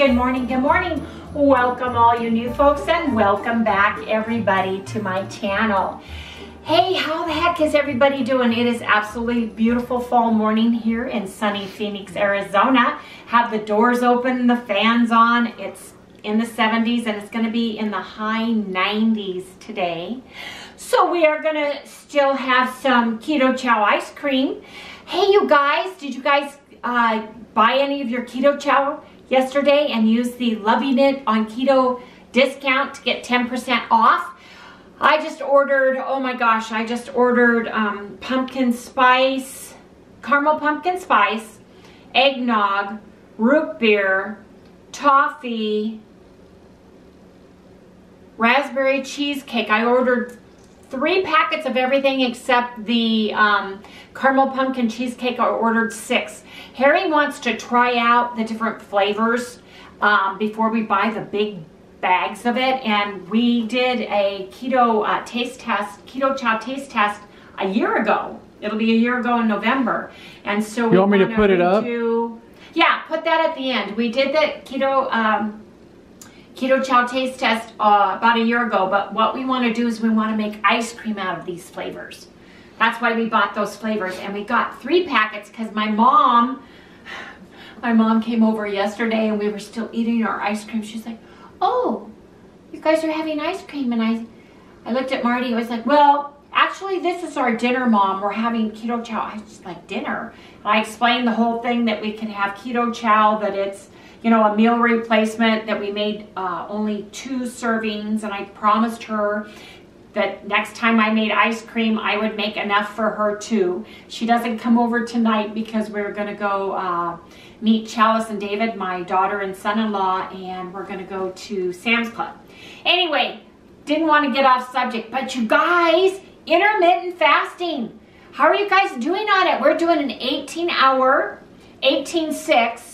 good morning, good morning. Welcome all you new folks and welcome back everybody to my channel. Hey, how the heck is everybody doing? It is absolutely beautiful fall morning here in sunny Phoenix, Arizona. Have the doors open, the fans on. It's in the 70s and it's gonna be in the high 90s today. So we are gonna still have some Keto Chow ice cream. Hey, you guys, did you guys uh, buy any of your Keto Chow yesterday and use the Loving It on Keto discount to get 10% off. I just ordered, oh my gosh, I just ordered um, pumpkin spice, caramel pumpkin spice, eggnog, root beer, toffee, raspberry cheesecake. I ordered three packets of everything except the um, caramel pumpkin cheesecake. I ordered six. Harry wants to try out the different flavors um, before we buy the big bags of it. And we did a keto uh, taste test, keto chow taste test a year ago. It'll be a year ago in November. And so you want me to put it up? Yeah, put that at the end. We did the keto um, Keto Chow taste test uh, about a year ago, but what we want to do is we want to make ice cream out of these flavors. That's why we bought those flavors. And we got three packets because my mom, my mom came over yesterday and we were still eating our ice cream. She's like, oh, you guys are having ice cream. And I, I looked at Marty. I was like, well, actually, this is our dinner, Mom. We're having keto chow. I was like, dinner? And I explained the whole thing that we can have keto chow, that it's you know, a meal replacement that we made uh, only two servings and I promised her that next time I made ice cream, I would make enough for her too. She doesn't come over tonight because we're gonna go uh, meet Chalice and David, my daughter and son-in-law, and we're gonna go to Sam's Club. Anyway, didn't want to get off subject, but you guys, intermittent fasting. How are you guys doing on it? We're doing an 18 hour, 18-6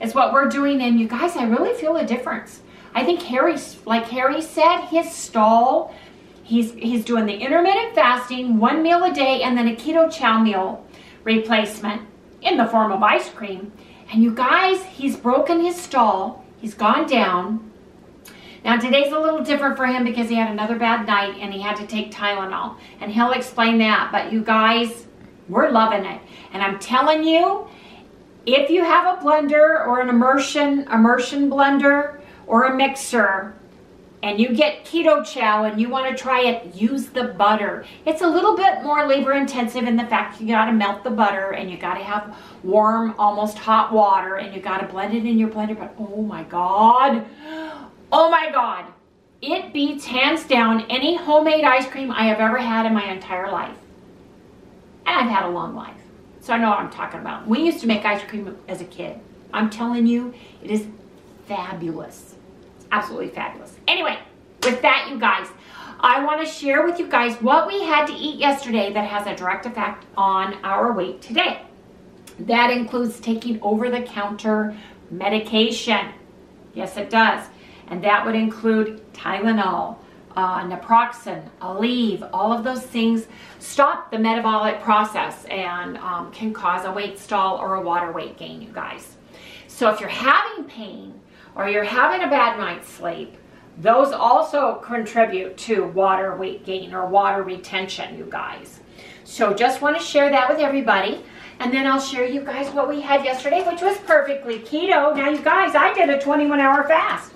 is what we're doing. And you guys, I really feel a difference. I think Harry, like Harry said, his stall, he's, he's doing the intermittent fasting, one meal a day, and then a keto chow meal replacement in the form of ice cream. And you guys, he's broken his stall. He's gone down. Now today's a little different for him because he had another bad night and he had to take Tylenol. And he'll explain that. But you guys, we're loving it. And I'm telling you, if you have a blender or an immersion, immersion blender or a mixer, and you get keto chow and you want to try it, use the butter. It's a little bit more labor intensive in the fact you got to melt the butter and you got to have warm, almost hot water and you got to blend it in your blender. But oh my God, oh my God, it beats hands down any homemade ice cream I have ever had in my entire life. And I've had a long life. So I know what I'm talking about. We used to make ice cream as a kid. I'm telling you, it is fabulous. It's absolutely fabulous. Anyway, with that, you guys, I want to share with you guys what we had to eat yesterday that has a direct effect on our weight today. That includes taking over-the-counter medication. Yes, it does. And that would include Tylenol, uh, naproxen, Aleve, all of those things stop the metabolic process and um, can cause a weight stall or a water weight gain, you guys. So if you're having pain or you're having a bad night's sleep, those also contribute to water weight gain or water retention, you guys. So just want to share that with everybody. And then I'll share you guys what we had yesterday, which was perfectly keto. Now, you guys, I did a 21 hour fast.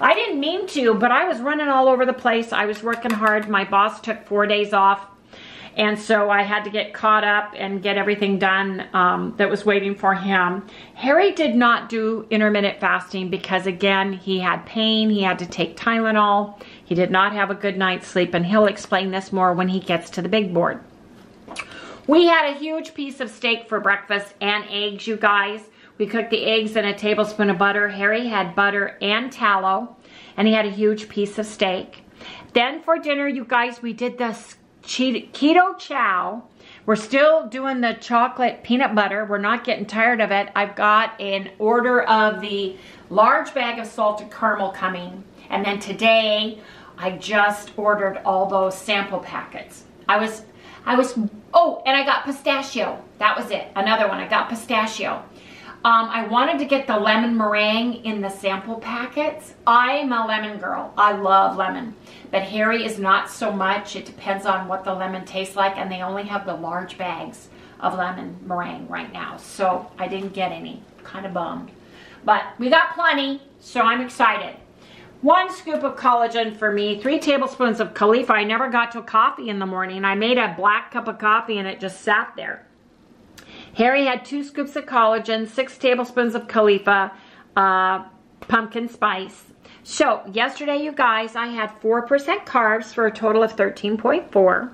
I didn't mean to, but I was running all over the place. I was working hard. My boss took four days off. And so I had to get caught up and get everything done um, that was waiting for him. Harry did not do intermittent fasting because again, he had pain. He had to take Tylenol. He did not have a good night's sleep and he'll explain this more when he gets to the big board. We had a huge piece of steak for breakfast and eggs, you guys. We cooked the eggs in a tablespoon of butter. Harry had butter and tallow, and he had a huge piece of steak. Then for dinner, you guys, we did the keto chow. We're still doing the chocolate peanut butter. We're not getting tired of it. I've got an order of the large bag of salted caramel coming. And then today, I just ordered all those sample packets. I was, I was, oh, and I got pistachio. That was it. Another one, I got pistachio. Um, I wanted to get the lemon meringue in the sample packets. I'm a lemon girl. I love lemon. But Harry is not so much. It depends on what the lemon tastes like. And they only have the large bags of lemon meringue right now. So I didn't get any. Kind of bummed. But we got plenty, so I'm excited. One scoop of collagen for me, three tablespoons of Califia. I never got to coffee in the morning. I made a black cup of coffee and it just sat there. Harry had two scoops of collagen, six tablespoons of Califia, uh, pumpkin spice. So yesterday, you guys, I had 4% carbs for a total of 13.4.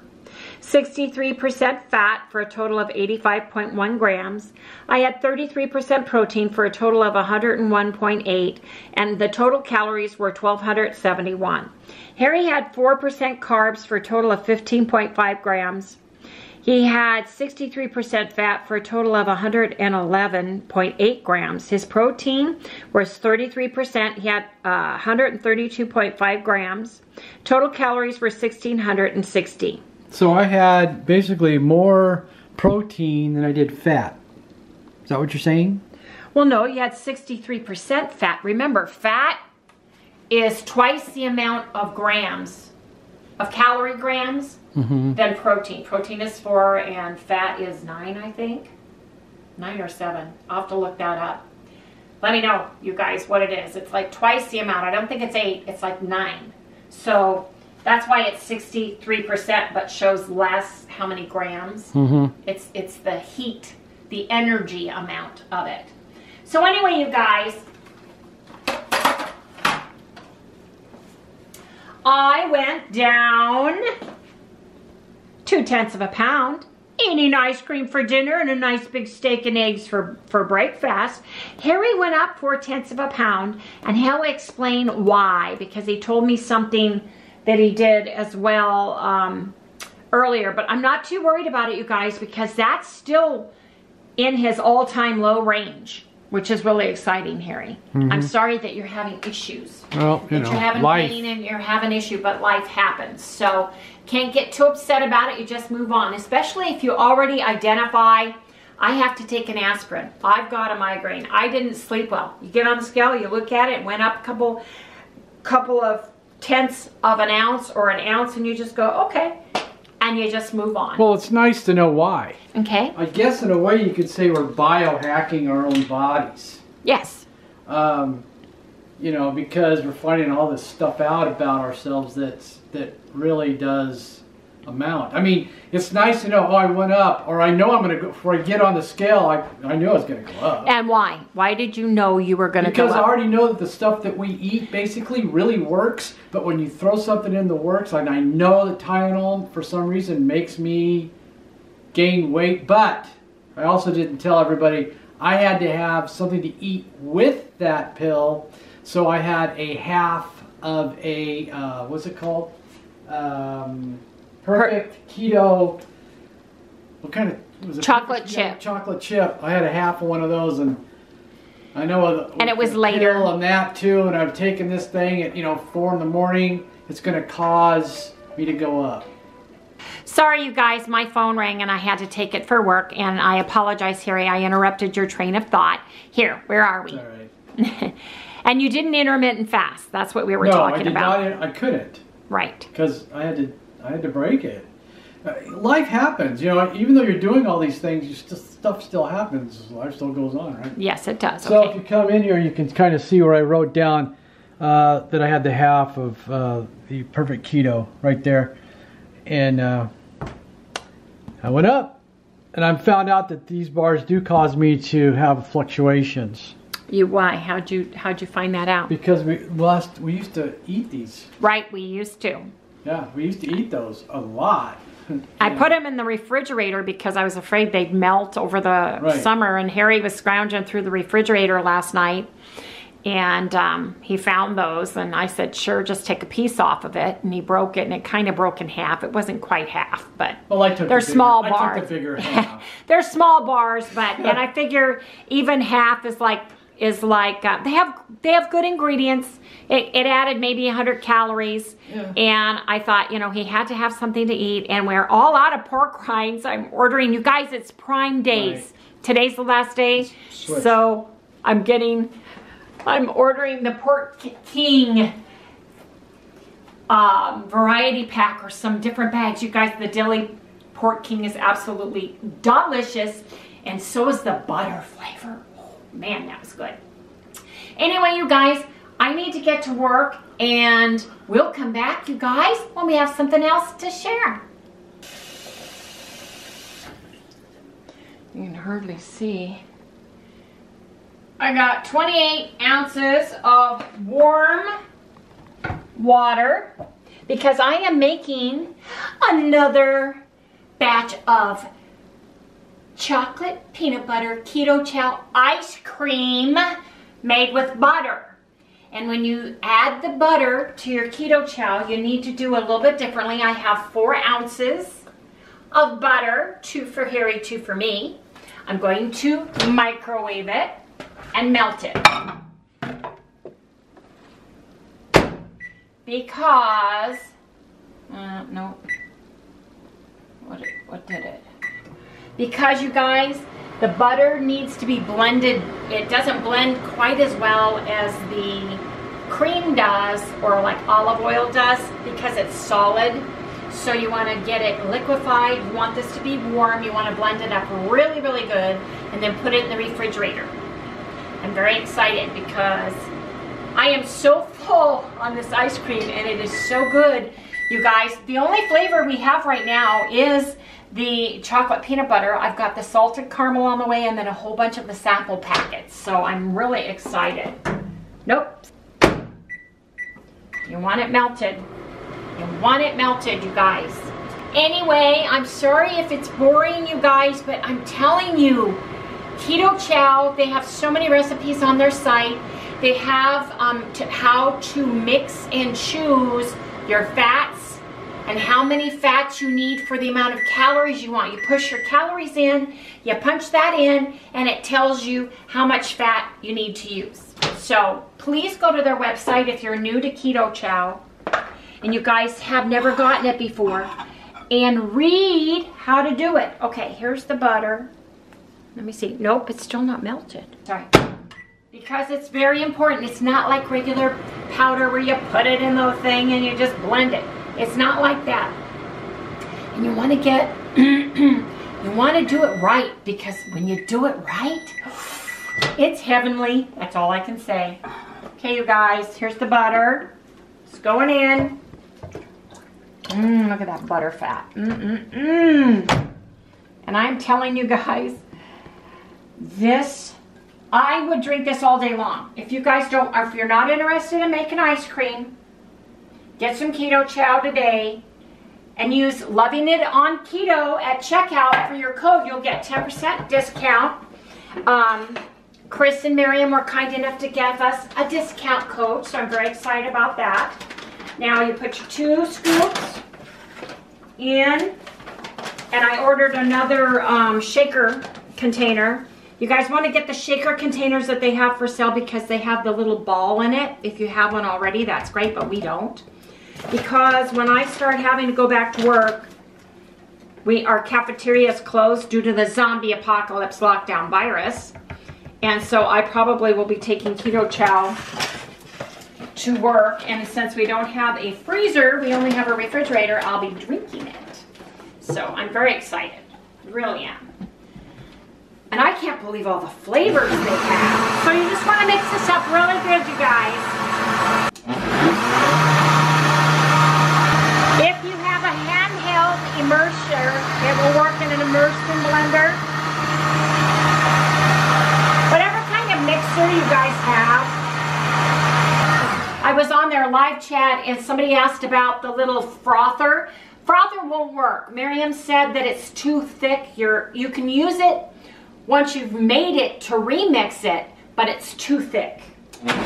63% fat for a total of 85.1 grams. I had 33% protein for a total of 101.8 and the total calories were 1271. Harry had 4% carbs for a total of 15.5 grams. He had 63% fat for a total of 111.8 grams. His protein was 33%. He had uh, 132.5 grams. Total calories were 1660. So I had basically more protein than I did fat. Is that what you're saying? Well, no, you had 63% fat. Remember, fat is twice the amount of grams, of calorie grams, Mm-hmm. than protein. Protein is four and fat is nine, I think. Nine or seven. I'll have to look that up. Let me know, you guys, what it is. It's like twice the amount. I don't think it's eight, it's like nine. So that's why it's 63%, but shows less how many grams. Mm-hmm. It's it's the heat, the energy amount of it. So anyway, you guys, I went down two tenths of a pound, eating ice cream for dinner and a nice big steak and eggs for, for breakfast. Harry went up four tenths of a pound, and he'll explain why, because he told me something that he did as well um, earlier. But I'm not too worried about it, you guys, because that's still in his all-time low range, which is really exciting, Harry. I'm sorry that you're having issues Well, you that know, you're having life. pain and you're having issue, but life happens. So can't get too upset about it. You just move on, especially if you already identify. I have to take an aspirin. I've got a migraine. I didn't sleep well. You get on the scale, you look at it, it went up a couple, couple of tenths of an ounce or an ounce, and you just go, okay, and you just move on. Well, it's nice to know why. okay. I guess in a way you could say we're biohacking our own bodies. Yes. Um, you know, because we're finding all this stuff out about ourselves that's that really does amount. I mean, it's nice to know, oh, I went up, or I know I'm going to go, before I get on the scale, I, I knew I was going to go up. And why? Why did you know you were going to go up? Because I already know that the stuff that we eat basically really works, but when you throw something in the works, and I know that Tylenol for some reason makes me gain weight, but I also didn't tell everybody I had to have something to eat with that pill, so I had a half of a uh, what's it called? Um, perfect keto. What kind of was it? Chocolate Perfect Keto chip. Chocolate chip. I had a half of one of those and. I know, the, And it was later. pill and that too, and I've taken this thing at you know four in the morning. It's going to cause me to go up. Sorry, you guys, my phone rang and I had to take it for work. And I apologize, Harry. I interrupted your train of thought. Here, where are we? All right. and you didn't intermittent fast. That's what we were no, talking I did about. not. I couldn't Right. because I had to. I had to break it. Uh, life happens, you know. Even though you're doing all these things, you still, stuff still happens. Life still goes on, right? Yes, it does. So if you come in here, you can kind of see where I wrote down uh, that I had the half of uh, the perfect keto right there, and uh, I went up, and I found out that these bars do cause me to have fluctuations You why? How'd you how'd you find that out? because we last we used to eat these. Right, we used to. Yeah, we used to eat those a lot. I put them in the refrigerator because I was afraid they'd melt over the Right. summer. And Harry was scrounging through the refrigerator last night, and um, he found those. And I said, "Sure, just take a piece off of it." And he broke it, and it kind of broke in half. It wasn't quite half, but Well, I took they're the small I bars. took the they're small bars, but and I figure even half is like is like uh, they have they have good ingredients. It, it added maybe 100 calories, Yeah. and I thought you know he had to have something to eat, and we're all out of pork rinds. I'm ordering you guys. It's Prime Days. today's the last day. Switch. So I'm getting, I'm ordering the Pork King um, variety pack or some different bags. You guys, the Dilly Pork King is absolutely delicious. And so is the butter flavor. Man, that was good. Anyway, you guys, I need to get to work and we'll come back, you guys, when we have something else to share. You can hardly see. I got 28 ounces of warm water because I am making another batch of chocolate peanut butter keto chow ice cream made with butter. And when you add the butter to your keto chow, you need to do a little bit differently. I have four ounces of butter, two for Harry, two for me. I'm going to microwave it and melt it. Because, uh, no, what, what did it? Because you guys, the butter needs to be blended. It doesn't blend quite as well as the cream does or like olive oil does because it's solid. So you want to get it liquefied. You want this to be warm. You want to blend it up really, really good and then put it in the refrigerator. I'm very excited because I am so full on this ice cream and it is so good. You guys, the only flavor we have right now is the chocolate peanut butter. I've got the salted caramel on the way and then a whole bunch of the sample packets. So I'm really excited. Nope. You want it melted. You want it melted, you guys. Anyway, I'm sorry if it's boring, you guys, but I'm telling you, Keto Chow, they have so many recipes on their site. They have um, to, how to mix and choose your fats and how many fats you need for the amount of calories you want. You push your calories in, you punch that in, and it tells you how much fat you need to use. So please go to their website if you're new to Keto Chow and you guys have never gotten it before and read how to do it. Okay, here's the butter. Let me see. Nope, it's still not melted. Sorry. Because it's very important. It's not like regular powder where you put it in the thing and you just blend it. It's not like that. And you want to get, you want to do it right because when you do it right, it's heavenly. That's all I can say. Okay, you guys, here's the butter. It's going in. Mmm, look at that butter fat. Mmm, mmm, mmm. And I'm telling you guys, this, I would drink this all day long. If you guys don't, if you're not interested in making ice cream, get some Keto Chow today and use Loving It on Keto at checkout for your code. You'll get 10% discount. Um, Chris and Miriam were kind enough to give us a discount code, so I'm very excited about that. Now you put your two scoops in, and I ordered another um, shaker container. You guys want to get the shaker containers that they have for sale because they have the little ball in it. If you have one already, that's great, but we don't. Because when I start having to go back to work, we our cafeteria is closed due to the zombie apocalypse lockdown virus. And so I probably will be taking keto chow to work. And since we don't have a freezer, we only have a refrigerator, I'll be drinking it. So I'm very excited. Really am. And I can't believe all the flavors they have. So you just want to mix this up really good, you guys. If you have a handheld immerser, it will work in an immersion blender. Whatever kind of mixer you guys have. I was on their live chat and somebody asked about the little frother. Frother won't work. Miriam said that it's too thick. You're, you can use it once you've made it to remix it, but it's too thick. Want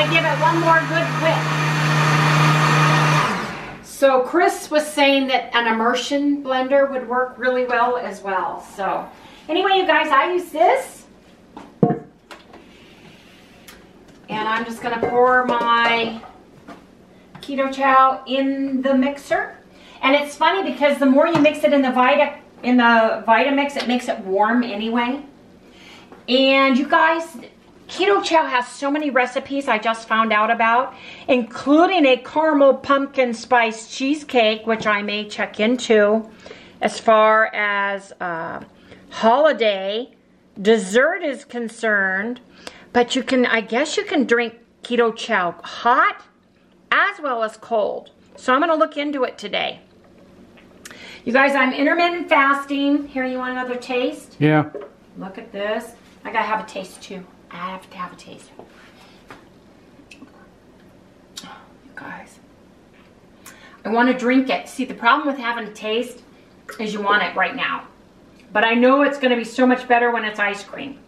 to give it one more good whip. So Chris was saying that an immersion blender would work really well as well. So anyway, you guys, I use this. And I'm just going to pour my keto chow in the mixer. And it's funny because the more you mix it in the Vita in the Vitamix. It makes it warm anyway. And you guys, Keto Chow has so many recipes I just found out about, including a caramel pumpkin spice cheesecake, which I may check into as far as uh, holiday dessert is concerned. But you can, I guess you can drink Keto Chow hot as well as cold. So I'm going to look into it today. You guys, I'm intermittent fasting. Here, you want another taste? Yeah. Look at this. I got to have a taste too. I have to have a taste. You guys. I want to drink it. See, the problem with having a taste is you want it right now. But I know it's going to be so much better when it's ice cream.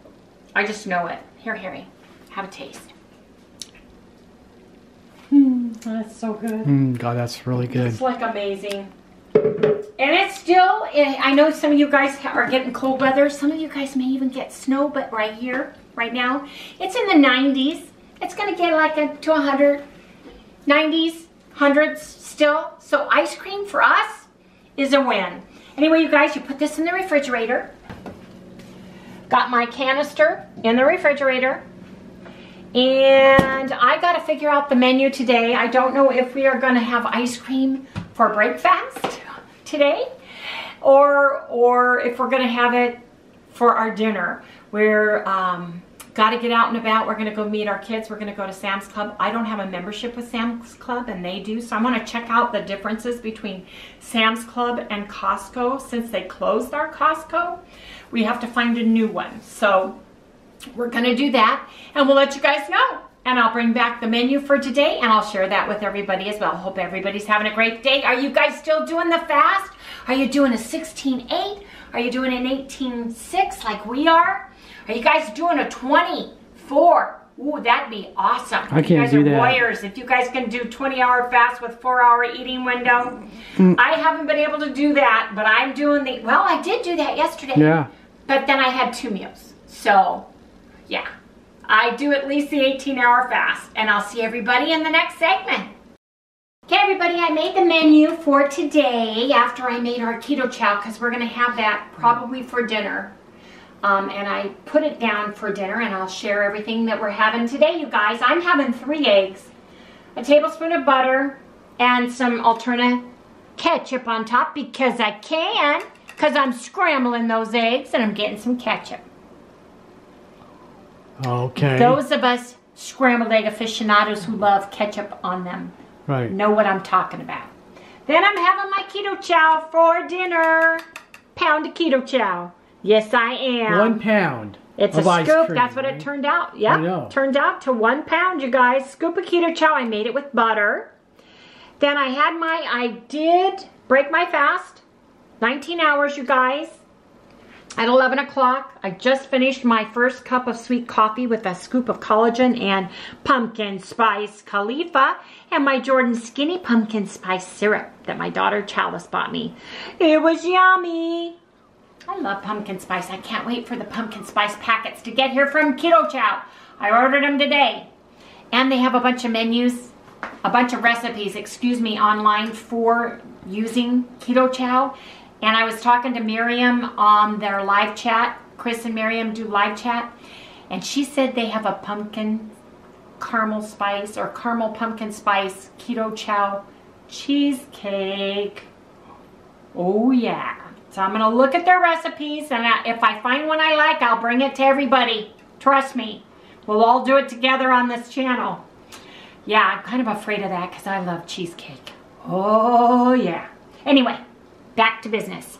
I just know it. Here, Harry, have a taste. Hmm, that's so good. Mm, God, that's really good. It's like amazing. And it's still, eh, I know some of you guys are getting cold weather. Some of you guys may even get snow, but right here, right now, it's in the 90s. It's going to get like a, to 100, 90s, hundreds still. So ice cream for us is a win. Anyway, you guys, you put this in the refrigerator. Got my canister in the refrigerator. And I got to figure out the menu today. I don't know if we are going to have ice cream for breakfast today or or if we're going to have it for our dinner. We're um, got to get out and about. We're going to go meet our kids. We're going to go to Sam's Club. I don't have a membership with Sam's Club and they do. So I want to check out the differences between Sam's Club and Costco since they closed our Costco. We have to find a new one. So we're going to do that and we'll let you guys know. And I'll bring back the menu for today and I'll share that with everybody as well. Hope everybody's having a great day. Are you guys still doing the fast? Are you doing a 16-8? Are you doing an 18-6 like we are? Are you guys doing a 24? Ooh, that'd be awesome. I can't you guys do are that. warriors. If you guys can do 20 hour fast with four hour eating window, mm. I haven't been able to do that, but I'm doing the, well, I did do that yesterday. Yeah. But then I had two meals. So, yeah. I do at least the 18 hour fast. And I'll see everybody in the next segment. Okay, everybody, I made the menu for today after I made our keto chow because we're going to have that probably for dinner. Um, and I put it down for dinner and I'll share everything that we're having today, you guys. I'm having three eggs, a tablespoon of butter, and some alternate ketchup on top because I can, because I'm scrambling those eggs and I'm getting some ketchup. Okay. Those of us scrambled egg aficionados who love ketchup on them right. know what I'm talking about. Then I'm having my keto chow for dinner. Pound of keto chow. Yes, I am. One pound. It's a scoop. cream, That's what it eh? turned out. Yep. Turned out to one pound, you guys. Scoop of keto chow. I made it with butter. Then I had my, I did break my fast. 19 hours, you guys. At 11 o'clock, I just finished my first cup of sweet coffee with a scoop of collagen and pumpkin spice Califia and my Jordan Skinny pumpkin spice syrup that my daughter Chalice bought me. It was yummy. I love pumpkin spice. I can't wait for the pumpkin spice packets to get here from Keto Chow. I ordered them today. And they have a bunch of menus, a bunch of recipes, excuse me, online for using Keto Chow. And I was talking to Miriam on their live chat. Chris and Miriam do live chat. And she said they have a pumpkin caramel spice or caramel pumpkin spice Keto Chow cheesecake. Oh yeah. So I'm gonna look at their recipes and I- if I find one I like, I'll bring it to everybody. Trust me. We'll all do it together on this channel. Yeah, I'm kind of afraid of that because I love cheesecake. Oh yeah. Anyway, back to business.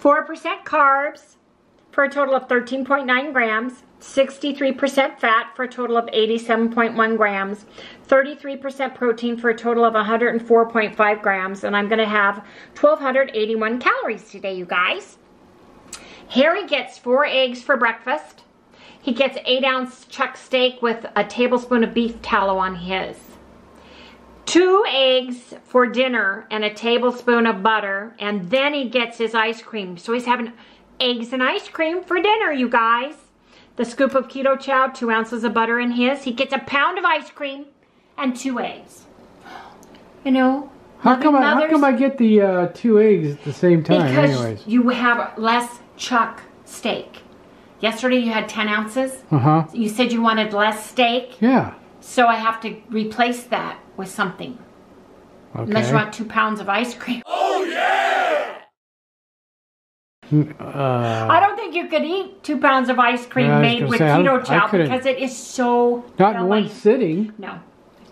4% carbs for a total of 13.9 grams. 63% fat for a total of 87.1 grams, 33% protein for a total of 104.5 grams, and I'm going to have 1,281 calories today, you guys. Harry gets four eggs for breakfast. He gets eight ounce chuck steak with a tablespoon of beef tallow on his. Two eggs for dinner and a tablespoon of butter, and then he gets his ice cream. So he's having eggs and ice cream for dinner, you guys. The scoop of keto chow, two ounces of butter in his. He gets a pound of ice cream and two eggs. You know, How come I how come I get the uh, two eggs at the same time? because anyways. you have less chuck steak. Yesterday you had 10 ounces. Uh huh. You said you wanted less steak, Yeah. so I have to replace that with something. Unless you want two pounds of ice cream. Uh, I don't think you could eat two pounds of ice cream Yeah, made with say, keto chow because it is so not in one sitting. No,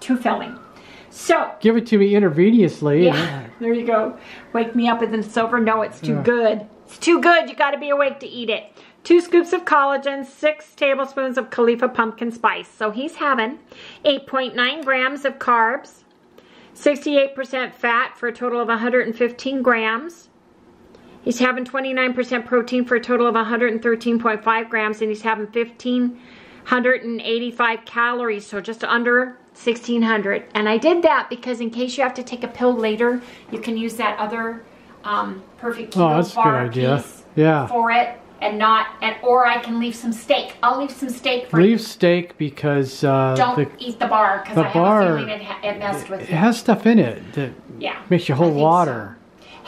too filling. So, Give it to me intravenously. yeah, there you go. Wake me up and then it's over. No, it's too Yeah. good. It's too good. You got to be awake to eat it. Two scoops of collagen, six tablespoons of Califia pumpkin spice. So he's having 8.9 grams of carbs, 68% fat for a total of 115 grams. He's having 29% protein for a total of 113.5 grams, and he's having 1,585 calories, so just under 1,600. And I did that because in case you have to take a pill later, you can use that other um, perfect keto Oh, that's a good bar idea. piece Yeah. for it, and not, and or I can leave some steak. I'll leave some steak for you. Leave steak because uh, Don't the, eat the bar because the I have bar- a feeling it, it messed with it you. has stuff in it that Yeah. makes you hold water.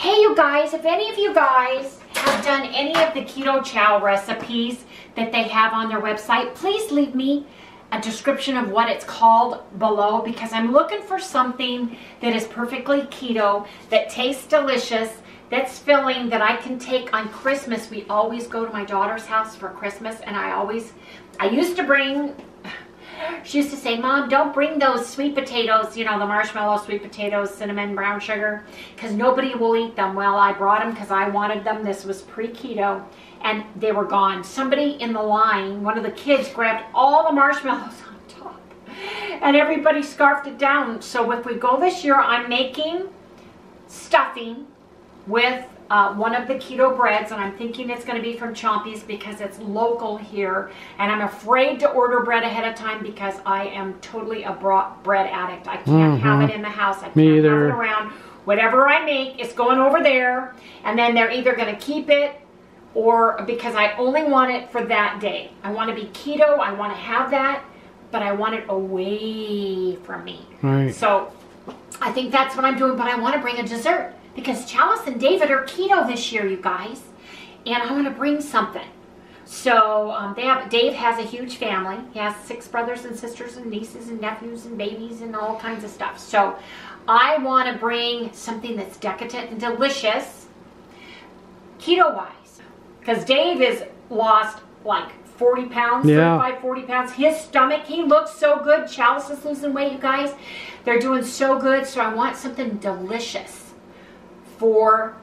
Hey, you guys, if any of you guys have done any of the keto chow recipes that they have on their website, please leave me a description of what it's called below because I'm looking for something that is perfectly keto, that tastes delicious, that's filling, that I can take on Christmas. We always go to my daughter's house for Christmas, and I always, I used to bring she used to say, Mom, don't bring those sweet potatoes, you know, the marshmallow sweet potatoes, cinnamon, brown sugar, because nobody will eat them. Well, I brought them because I wanted them. This was pre keto, and they were gone. Somebody in the line, one of the kids, grabbed all the marshmallows on top, and everybody scarfed it down. So if we go this year, I'm making stuffing with uh, one of the keto breads, and I'm thinking it's going to be from Chompie's because it's local here. And I'm afraid to order bread ahead of time because I am totally a bread addict. I can't have it in the house. I can't have it around. Whatever I make, it's going over there, and then they're either going to keep it or because I only want it for that day. I want to be keto. I want to have that, but I want it away from me. Right. So I think that's what I'm doing, but I want to bring a dessert because Chalice and David are keto this year, you guys, and I want to bring something. So um, they have Dave has a huge family. He has six brothers and sisters and nieces and nephews and babies and all kinds of stuff. So I want to bring something that's decadent and delicious, keto wise, because Dave is lost like 40 pounds, Yeah. 35, 40 pounds. His stomach, he looks so good. Chalice is losing weight, you guys. They're doing so good. So I want something delicious for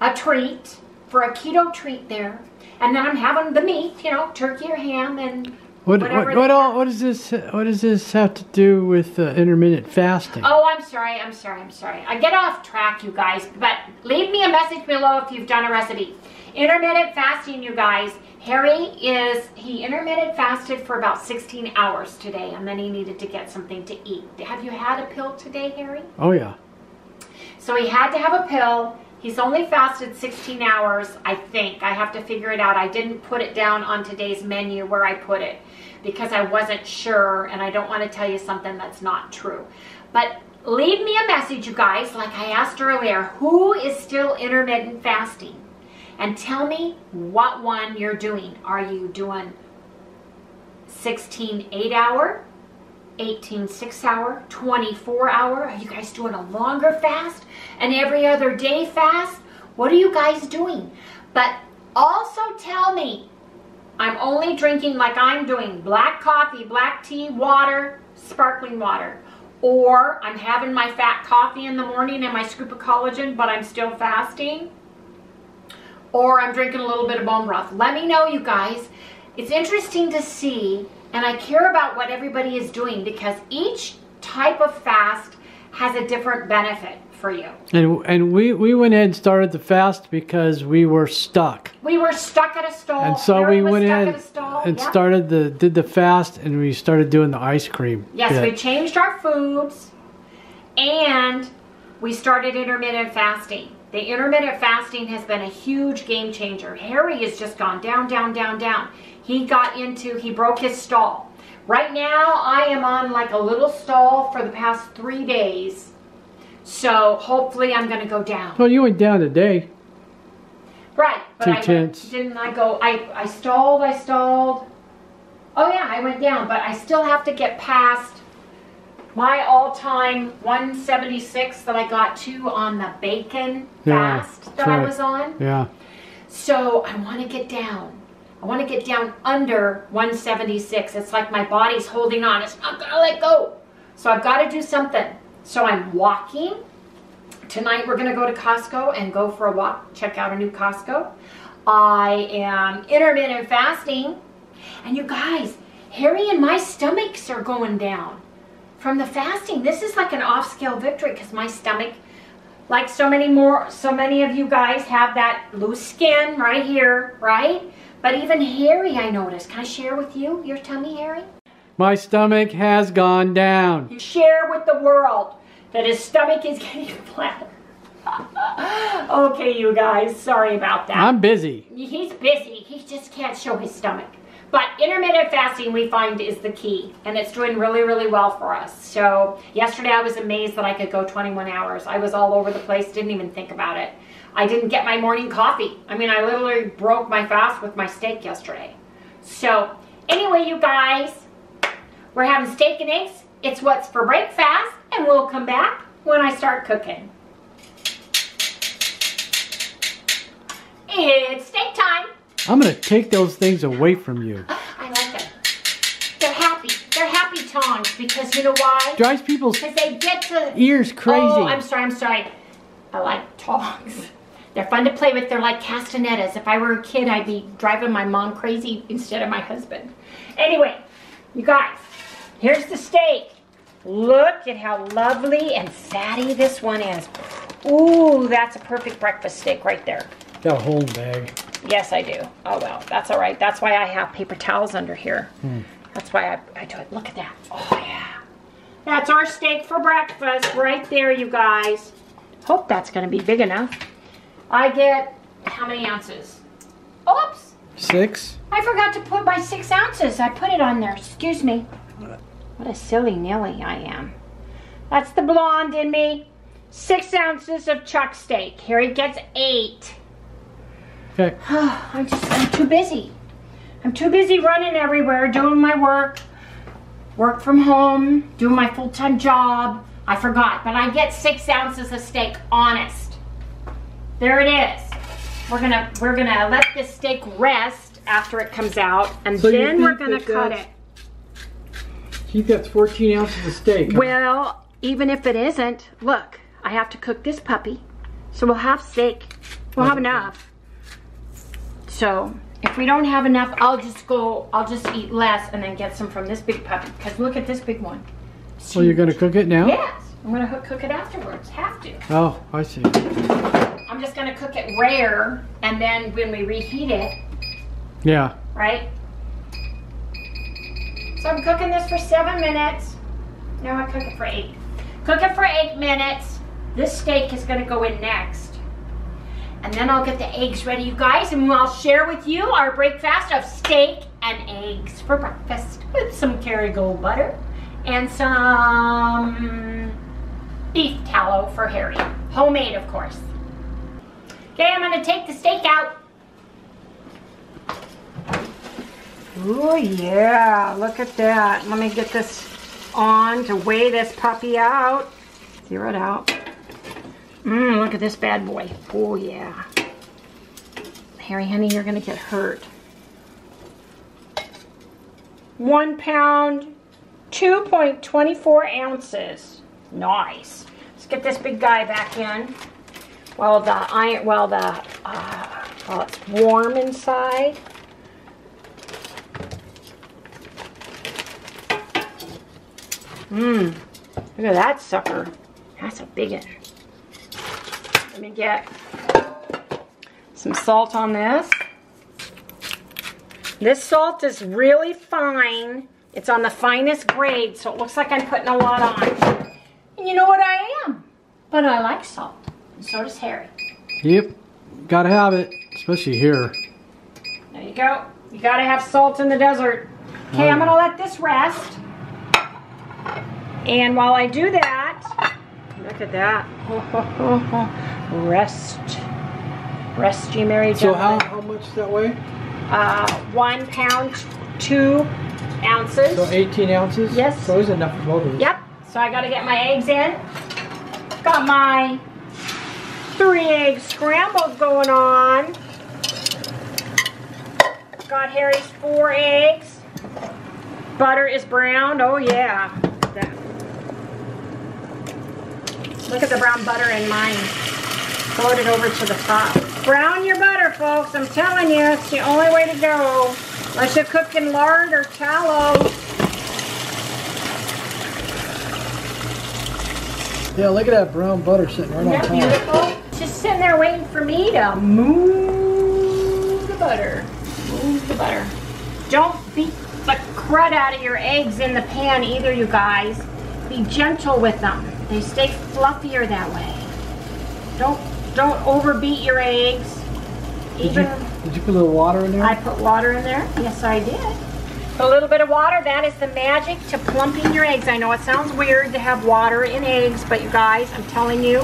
a treat, for a keto treat there. And then I'm having the meat, you know, turkey or ham and What whatever what what, all, what does this what does this have to do with uh, intermittent fasting? Oh, I'm sorry, I'm sorry, I'm sorry. I get off track, you guys, but leave me a message below if you've done a recipe. Intermittent fasting, you guys. Harry is, he intermittent fasted for about 16 hours today, and then he needed to get something to eat. Have you had a pill today, Harry? Oh yeah. So he had to have a pill. He's only fasted 16 hours, I think. I have to figure it out. I didn't put it down on today's menu where I put it because I wasn't sure and I don't want to tell you something that's not true. But leave me a message, you guys, like I asked earlier. Who is still intermittent fasting? And tell me what one you're doing. Are you doing 16 8 hour? 18 6 hour, 24 hour? Are you guys doing a longer fast? An every other day fast? What are you guys doing? But also tell me, I'm only drinking like I'm doing black coffee, black tea, water, sparkling water. Or I'm having my fat coffee in the morning and my scoop of collagen, but I'm still fasting. Or I'm drinking a little bit of bone broth. Let me know, you guys. It's interesting to see, and I care about what everybody is doing because each type of fast has a different benefit for you. And and we we went ahead and started the fast because we were stuck. We were stuck at a stall. And so Harry we went stuck ahead at a stall. and Yep. started the did the fast and we started doing the ice cream. Yes, bit. we changed our foods and we started intermittent fasting. The intermittent fasting has been a huge game changer. Harry has just gone down, down, down, down. He got into, he broke his stall. Right now, I am on like a little stall for the past three days So hopefully I'm gonna go down. Well, you went down today. Right, but Two I tenths. went, didn't I go? I I stalled. I stalled. Oh yeah, I went down, but I still have to get past my all-time 176 that I got to on the bacon Yeah, fast that I was on. Yeah. So I want to get down. I want to get down under 176. It's like my body's holding on. It's not gonna let go. So I've got to do something. So I'm walking. Tonight we're gonna go to Costco and go for a walk. Check out a new Costco. I am intermittent fasting, and you guys, Harry and my stomachs are going down from the fasting. This is like an off-scale victory because my stomach like so many more so many of you guys have that loose skin right here right but even harry i noticed. Can i share with you your tummy harry? My stomach has gone down. you share with the world that his stomach is getting flatter. Okay you guys sorry about that. I'm busy. he's busy. He just can't show his stomach. But intermittent fasting we find is the key and it's doing really really well for us. So yesterday i was amazed that i could go 21 hours. I was all over the place didn't even think about it i didn't get my morning coffee i mean i literally broke my fast with my steak yesterday so anyway you guys we're having steak and eggs it's what's for breakfast and we'll come back when i start cooking it's steak time I'm gonna take those things away from you. Oh, I like them. They're happy. They're happy tongs because you know why? Drives people's they get to. ears crazy. Oh, I'm sorry. I'm sorry. I like tongs. They're fun to play with. They're like castanettas. If I were a kid, I'd be driving my mom crazy instead of my husband. Anyway, you guys, here's the steak. Look at how lovely and fatty this one is. Ooh, that's a perfect breakfast steak right there. Got a whole bag. Yes, I do. Oh, well, that's all right. That's why I have paper towels under here. Hmm. That's why I, I do it. Look at that. Oh, yeah. That's our steak for breakfast right there, you guys. Hope that's going to be big enough. I get how many ounces? Oops. Six. I forgot to put my six ounces. I put it on there. Excuse me. What a silly nilly I am. That's the blonde in me. Six ounces of chuck steak. Harry gets eight. Okay. I'm just, I'm too busy. I'm too busy running everywhere, doing my work, work from home, doing my full-time job. I forgot, but I get six ounces of steak, honest. There it is. We're gonna, we're gonna let this steak rest after it comes out, and So then we're gonna cut it. Keith, that's 14 ounces of steak. huh? Well, even if it isn't, look, I have to cook this puppy. So we'll have steak. We'll have enough. So if we don't have enough, I'll just go, I'll just eat less and then get some from this big puppy. Because look at this big one. So you're gonna cook it now? Yes, I'm gonna cook it afterwards. Have to. Oh, I see. I'm just gonna cook it rare and then when we reheat it, Yeah. right? So I'm cooking this for seven minutes. No, I cook it for eight. Cook it for eight minutes. This steak is gonna go in next. And then I'll get the eggs ready, you guys, and I'll share with you our breakfast of steak and eggs for breakfast with some Kerrygold butter and some beef tallow for Harry. Homemade, of course. Okay, I'm gonna take the steak out. Oh yeah, look at that. Let me get this on to weigh this puppy out. Zero it out. Mmm, look at this bad boy. Oh yeah. Harry, honey, you're gonna get hurt. One pound, 2.24 ounces. Nice. Let's get this big guy back in. While the iron, while the, uh, while it's warm inside. Mmm. Look at that sucker. That's a big one. Let me get some salt on this. This salt is really fine. It's on the finest grade, so it looks like I'm putting a lot on. And you know what I am? But I like salt. And so does Harry. Yep. Gotta have it, especially here. There you go. You gotta have salt in the desert. Okay, I'm gonna let this rest. And while I do that, Look at that. Rest. Rest, you married So how, how much that weigh? Uh, one pound, two ounces. So 18 ounces? Yes. So there's enough for both of us. Yep. So I gotta get my eggs in. Got my three egg scrambles going on. Got Harry's four eggs. Butter is browned. Oh yeah. That- Look at the brown butter in mine. Float it over to the top. Brown your butter, folks. I'm telling you, it's the only way to go. Unless you're cooking lard or tallow. Yeah, look at that brown butter sitting right Isn't on that top. beautiful? Just sitting there waiting for me to move the butter. Move the butter. Don't beat the crud out of your eggs in the pan either, you guys. Be gentle with them. They stay fluffier that way. Don't don't overbeat your eggs. Did you, did you put a little water in there? I put water in there. Yes, I did. A little bit of water, that is the magic to plumping your eggs. I know it sounds weird to have water in eggs, but you guys, I'm telling you,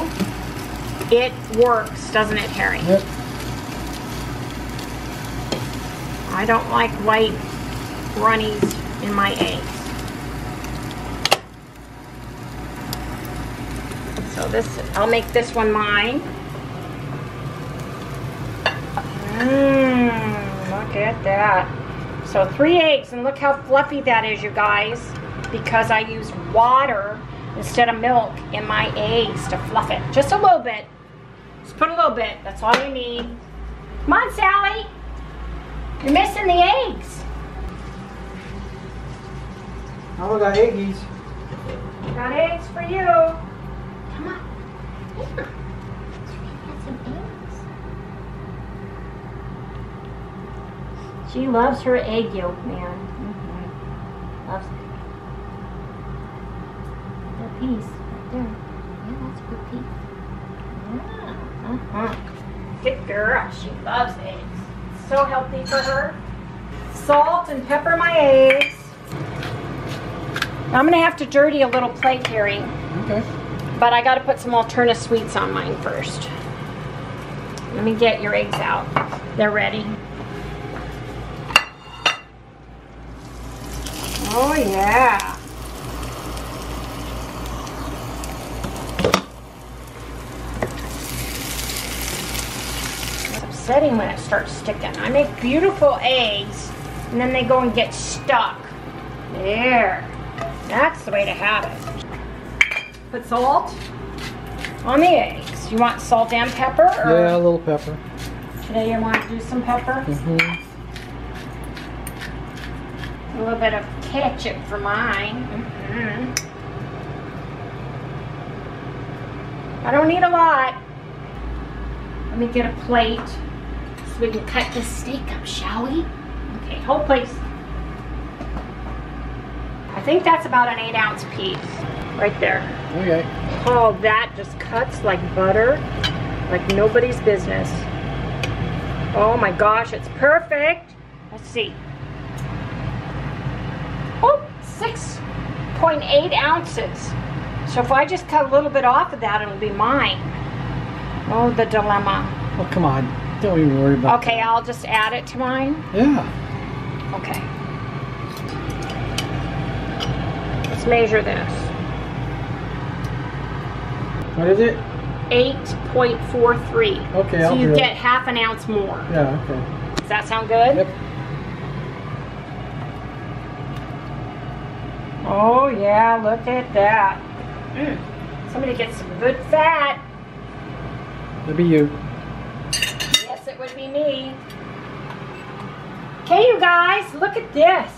it works, doesn't it, Harry? Yep. I don't like white runnies in my eggs. So this, I'll make this one mine. Mmm, look at that. So three eggs, and look how fluffy that is, you guys, because I use water instead of milk in my eggs to fluff it. Just a little bit. Just put a little bit. That's all you need. Come on, Sally. You're missing the eggs. Oh, we got eggies. Got eggs for you. Come on. Yeah. Got some eggs. She loves her egg yolk, man. Mm -hmm. Loves it. That piece right there. Yeah, that's a good piece. Yeah. Uh-huh. Good girl. She loves eggs. So healthy for her. Salt and pepper my eggs. I'm gonna have to dirty a little plate, Harry, Okay. but I gotta put some Alterna sweets on mine first. Let me get your eggs out. They're ready. Oh yeah. It's upsetting when it starts sticking. I make beautiful eggs and then they go and get stuck. There. That's the way to have it. Put salt on the eggs. You want salt and pepper? Or Yeah, a little pepper. Today you want to do some pepper? Mm-hmm. A little bit of ketchup for mine. Mm -hmm. I don't need a lot. Let me get a plate so we can cut this steak up, shall we? Okay, whole place. I think that's about an eight ounce piece right there. Okay. Oh, that just cuts like butter, like nobody's business. Oh my gosh, it's perfect. Let's see. Oh, 6.8 ounces. So if I just cut a little bit off of that, it'll be mine. Oh, the dilemma. Well, come on. Don't even worry about it. Okay, I'll just add it to mine. Yeah. Okay. Let's measure this. What is it? 8.43. Okay, So I'll you do it. get half an ounce more. Yeah, okay. Does that sound good? Yep. Oh yeah, look at that. Mm. Somebody get some good fat. That'd be you. Would be me. Okay, you guys, look at this.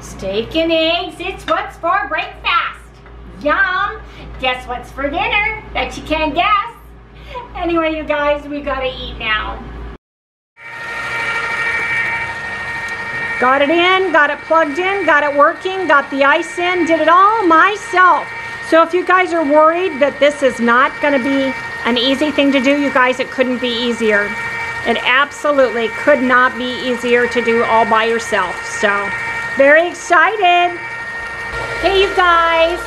Steak and eggs, it's what's for breakfast. Yum. Guess what's for dinner? Bet you can't guess. Anyway, you guys, we gotta eat now. Got it in, got it plugged in, got it working, got the ice in, did it all myself. So if you guys are worried that this is not to be an easy thing to do, you guys, it couldn't be easier. It absolutely could not be easier to do all by yourself. So, very excited. Hey, you guys.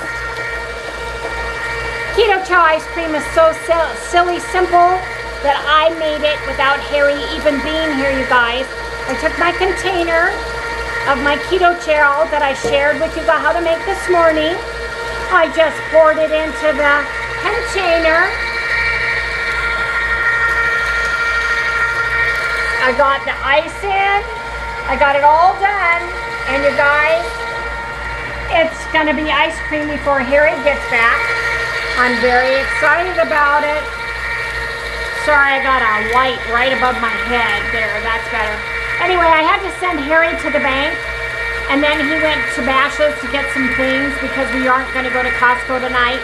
Keto Chow ice cream is so silly simple that I made it without Harry even being here, you guys. I took my container of my Keto Chow that I shared with you about how to make this morning. I just poured it into the container. I got the ice in. I got it all done. And you guys, it's going to be ice cream before Harry gets back. I'm very excited about it. Sorry, I got a light right above my head there. That's better. Anyway, I had to send Harry to the bank. And then he went to Bashas' to get some things because we aren't going to go to Costco tonight.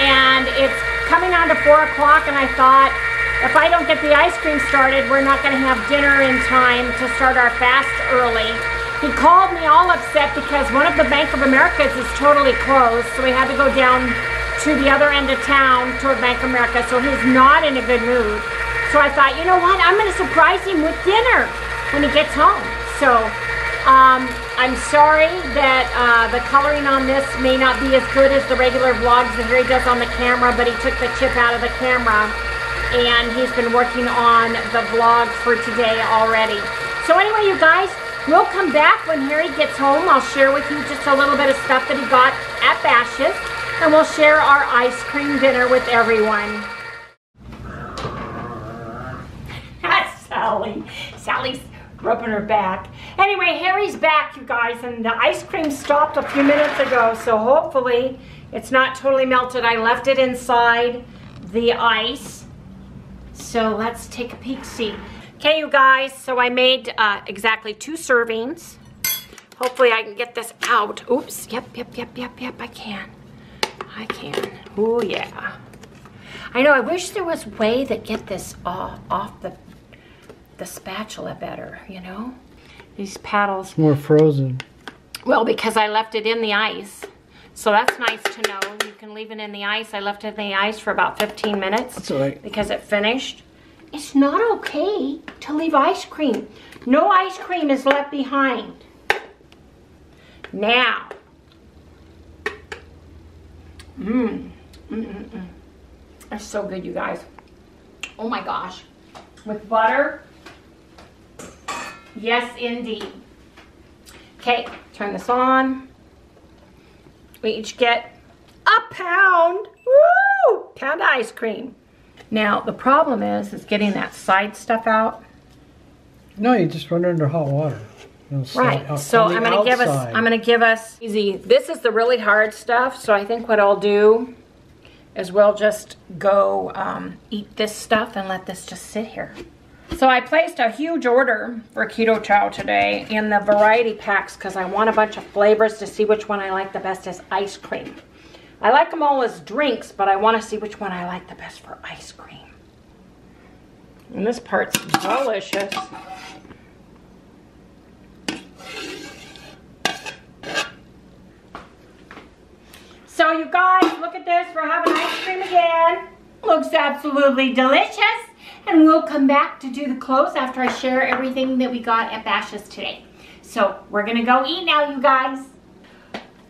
And it's coming on to 4 o'clock and I thought, if I don't get the ice cream started, we're not going to have dinner in time to start our fast early. He called me all upset because one of the Bank of Americas is totally closed, so we had to go down to the other end of town toward Bank of America, so he's not in a good mood. So I thought, you know what, I'm going to surprise him with dinner when he gets home. So um, I'm sorry that uh, the coloring on this may not be as good as the regular vlogs that Harry does on the camera, but he took the chip out of the camera and he's been working on the vlog for today already. So anyway, you guys, We'll come back when Harry gets home. I'll share with you just a little bit of stuff that he got at Bashas', And we'll share our ice cream dinner with everyone. That's Sally. Sally's rubbing her back. Anyway, Harry's back, you guys, and the ice cream stopped a few minutes ago, so hopefully it's not totally melted. I left it inside the ice. So let's take a peek, see. Okay, you guys, so I made uh, exactly two servings. Hopefully I can get this out. Oops, yep, yep, yep, yep, yep, I can. I can. Oh, yeah. I know, I wish there was a way to get this off, off the, the spatula better, you know? These paddles. More frozen. Well, because I left it in the ice. So that's nice to know. You can leave it in the ice. I left it in the ice for about 15 minutes. That's all right. Because it finished. It's not okay to leave ice cream. No ice cream is left behind. Now, mmm, mm, mm, mm. That's so good, you guys. Oh my gosh. With butter. Yes, indeed. Okay, turn this on. We each get a pound. Woo! Pound ice cream. Now, the problem is, is getting that side stuff out. No, you just run it under hot water. Right. So I'm going to give us I'm going to give us easy. This is the really hard stuff. So I think what I'll do is we'll just go um, eat this stuff and let this just sit here. So I placed a huge order for Keto Chow today in the variety packs because I want a bunch of flavors to see which one I like the best as ice cream. I like them all as drinks, but I want to see which one I like the best for ice cream. And this part's delicious. So you guys, look at this. We're having ice cream again. Looks absolutely delicious. And we'll come back to do the close after I share everything that we got at Bashas today. So we're going to go eat now, you guys.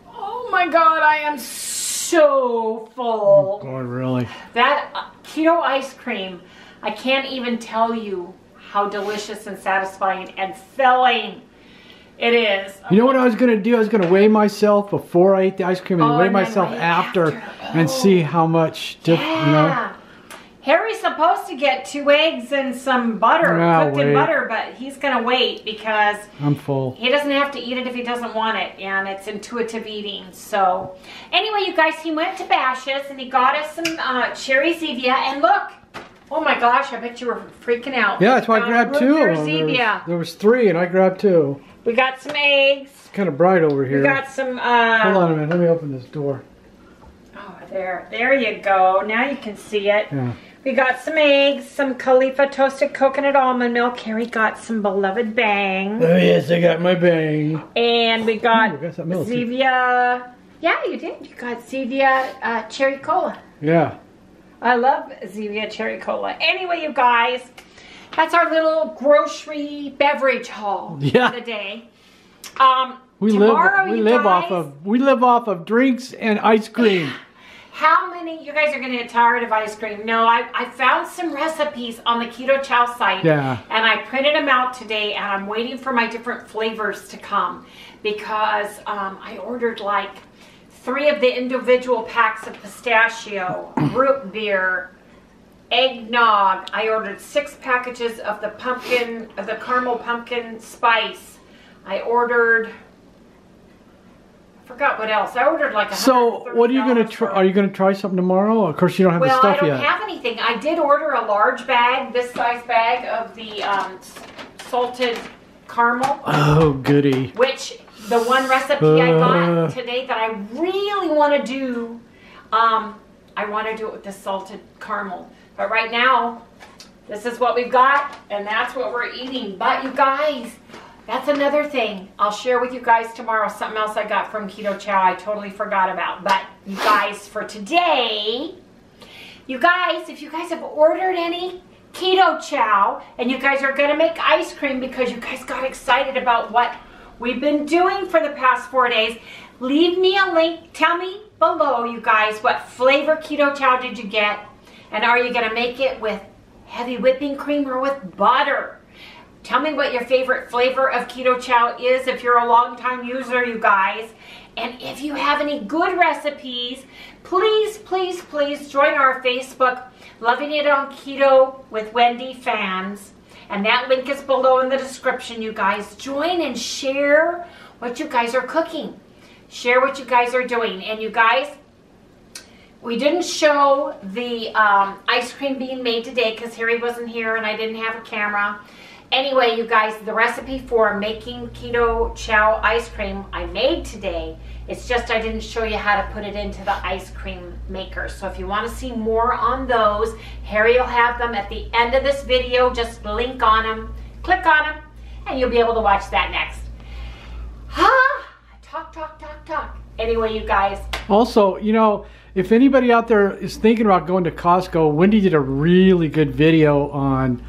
Oh my God, I am so full. Oh God, really? That uh, keto ice cream, I can't even tell you how delicious and satisfying and filling it is. You know what I was going to do? I was going to weigh myself before I ate the ice cream and oh, weigh and myself after, after. Oh. and see how much, yeah. you know. Harry's supposed to get two eggs and some butter, yeah, cooked wait. in butter, but he's going to wait because I'm full. He doesn't have to eat it if he doesn't want it, and it's intuitive eating. So, anyway, you guys, he went to Bashas' and he got us some uh, cherry Zevia, and look, oh my gosh, I bet you were freaking out. Yeah, that's why I grabbed two. There was, there was, three, and I grabbed two. We got some eggs. It's kind of bright over here. We got some. Uh, Hold on a minute. Let me open this door. Oh, there, there you go. Now you can see it. Yeah. We got some eggs, some Califia toasted coconut almond milk. Carrie got some beloved bang. Oh yes, I got my bang. And we got, Ooh, got Zevia. Yeah, you did. You got Zevia uh, cherry cola. Yeah. I love Zevia cherry cola. Anyway, you guys, that's our little grocery beverage haul yeah. for the day. Um, We Tomorrow, live we you live off of we live off of drinks and ice cream. How many, you guys are gonna get tired of ice cream. No, I, I found some recipes on the Keto Chow site. Yeah. And I printed them out today and I'm waiting for my different flavors to come because um, I ordered like three of the individual packs of pistachio, root beer, eggnog. I ordered six packages of the pumpkin, of the caramel pumpkin spice. I ordered, forgot what else. I ordered like a So what are you gonna try? Are you gonna try something tomorrow? Of course, you don't have the stuff yet. well, I don't yet. have anything. I did order a large bag, this size bag of the um, salted caramel, oh goody! which the one recipe I Uh. got today that I really want to do, um, I want to do it with the salted caramel. But right now, this is what we've got, and that's what we're eating. But you guys, that's another thing. I'll share with you guys tomorrow something else I got from Keto Chow I totally forgot about. But you guys, for today, you guys, if you guys have ordered any keto chow and you guys are gonna make ice cream because you guys got excited about what we've been doing for the past four days, leave me a link. Tell me below, you guys, what flavor keto chow did you get? And are you gonna make it with heavy whipping cream or with butter? Tell me what your favorite flavor of keto chow is if you're a longtime user, you guys. And if you have any good recipes, please, please, please join our Facebook Loving It on Keto with Wendy fans. And that link is below in the description, you guys. Join and share what you guys are cooking. Share what you guys are doing. And you guys, we didn't show the um, ice cream being made today because Harry wasn't here and I didn't have a camera. Anyway, you guys, the recipe for making keto chow ice cream I made today. It's just I didn't show you how to put it into the ice cream maker. So if you want to see more on those, Harry will have them at the end of this video. Just link on them, click on them, and you'll be able to watch that next. Huh? Talk, talk, talk, talk. Anyway, you guys, Also, you know, if anybody out there is thinking about going to Costco, Wendy did a really good video on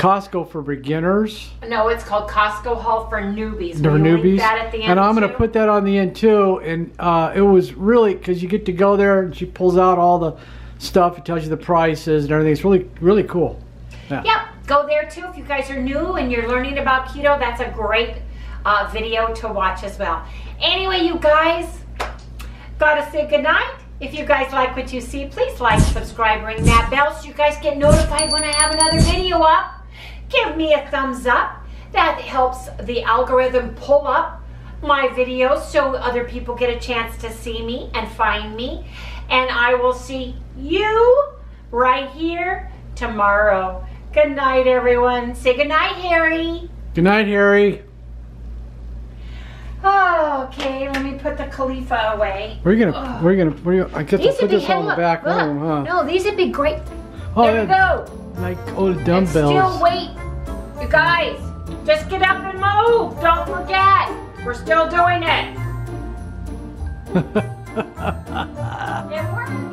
Costco for beginners, no, it's called Costco Haul for Newbies. for Will you link newbies, that at the end and I'm going to put that on the end too. And uh, it was really because you get to go there and she pulls out all the stuff, it tells you the prices and everything. It's really, really cool. Yep, go there too. If you guys are new and you're learning about keto, that's a great uh, video to watch as well. Anyway, you guys, gotta say goodnight. If you guys like what you see, please like, subscribe, ring that bell so you guys get notified when I have another video up. Give me a thumbs up. That helps the algorithm pull up my videos so other people get a chance to see me and find me. And I will see you right here tomorrow. Good night, everyone. Say good night, Harry. Good night, Harry. Oh, okay, let me put the Califia away. We're gonna, Ugh. we're gonna, we're gonna. I get to These put would be this on the back look, home, huh? No, these would be great. Oh, there we go. Like old dumbbells. And still wait. You guys, just get up and move. Don't forget. We're still doing it. it worked.